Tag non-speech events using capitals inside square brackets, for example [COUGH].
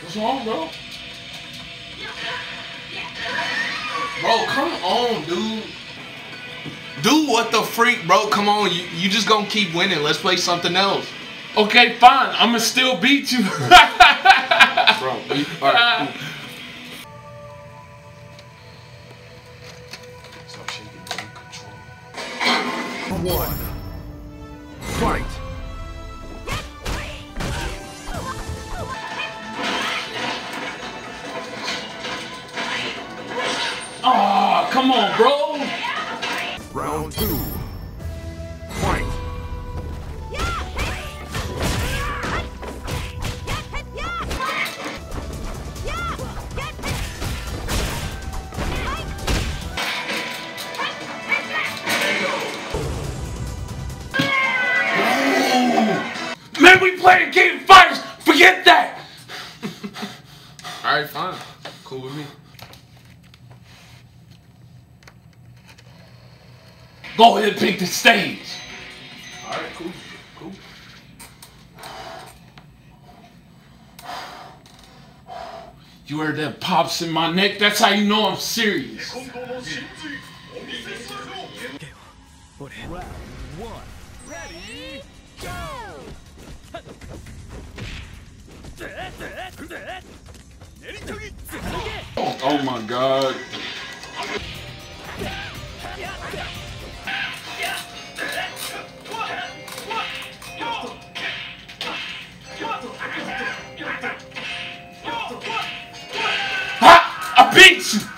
What's wrong, bro? Bro, come on, dude. Do what the freak, bro. Come on. You, you just gonna keep winning. Let's play something else. Okay, fine. I'ma still beat you. [LAUGHS] Bro, we, all right. cool. Stop shaking, bro. Control. One. Fight. Come on, bro. Round two. Fight. Man, we playing game fighters. Forget that. All right, fine. Cool with me. Go ahead, and pick the stage. All right, cool. Cool. You heard that pops in my neck? That's how you know I'm serious. Oh my god. You!